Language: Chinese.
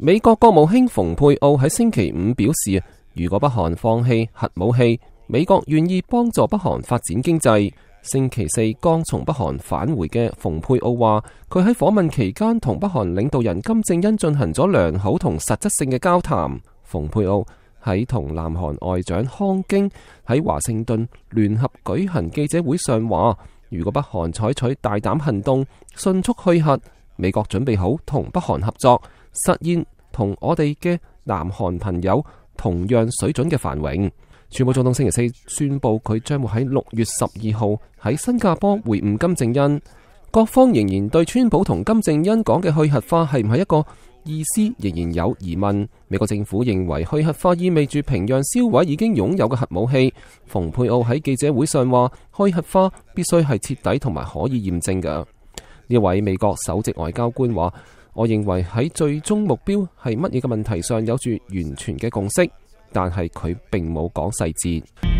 美国国务卿蓬佩奥喺星期五表示如果北韩放弃核武器，美国愿意帮助北韩发展经济。星期四刚从北韩返回嘅蓬佩奥话，佢喺访问期间同北韩领导人金正恩进行咗良好同实质性嘅交谈。蓬佩奥喺同南韩外长康京喺华盛顿联合举行记者会上话，如果北韩采取大胆行动，迅速去核，美国准备好同北韩合作。实现同我哋嘅南韩朋友同样水准嘅繁荣。川普总统星期四宣布，佢将会喺六月十二号喺新加坡会晤金正恩。各方仍然对川普同金正恩讲嘅去核化系唔系一个意思，仍然有疑问。美国政府认为去核化意味住平壤销毁已经拥有嘅核武器。蓬佩奥喺记者会上话，去核化必须系彻底同埋可以验证嘅。呢位美国首席外交官话。我认为喺最终目标系乜嘢嘅问题上有住完全嘅共识，但系佢并冇讲细节。